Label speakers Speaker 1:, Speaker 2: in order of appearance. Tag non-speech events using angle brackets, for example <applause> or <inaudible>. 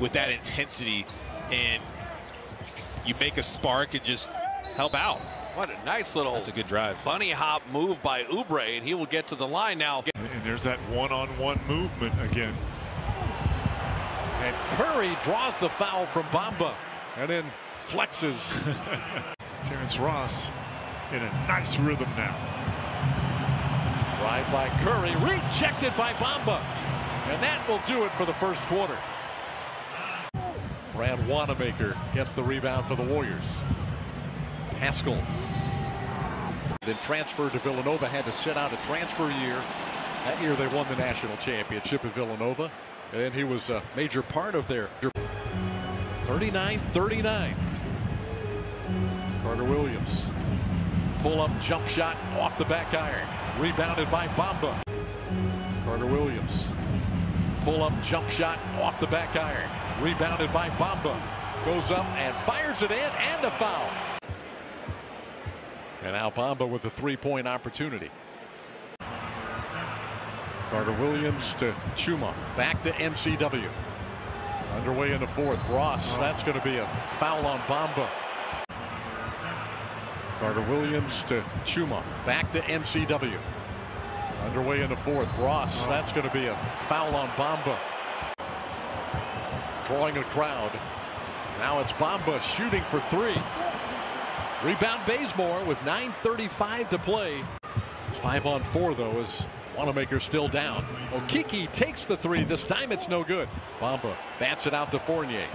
Speaker 1: with that intensity, and you make a spark and just help out.
Speaker 2: What a nice little
Speaker 1: That's a good drive.
Speaker 2: bunny hop move by Oubre, and he will get to the line now.
Speaker 3: And there's that one-on-one movement again.
Speaker 4: And Curry draws the foul from Bamba and then flexes. <laughs>
Speaker 3: Terrence Ross in a nice rhythm now.
Speaker 4: Drive by Curry, rejected by Bamba. And that will do it for the first quarter. Brad Wanamaker gets the rebound for the Warriors. Haskell. Then transferred to Villanova, had to sit out a transfer year. That year they won the national championship at Villanova. And he was a major part of their 39-39. Carter Williams. Pull up jump shot off the back iron. Rebounded by Bamba. Carter Williams. Pull up jump shot off the back iron. Rebounded by Bamba. Goes up and fires it in and a foul. And now Bamba with a three point opportunity. Carter Williams to Chuma. Back to MCW. Underway in the fourth. Ross, that's going to be a foul on Bamba. Carter Williams to Chuma. Back to MCW. Underway in the fourth. Ross, oh. that's going to be a foul on Bamba. Drawing a crowd. Now it's Bamba shooting for three. Rebound Bazemore with 9.35 to play. It's five on four, though, as Wanamaker still down. Okeke takes the three. This time it's no good. Bamba bats it out to Fournier.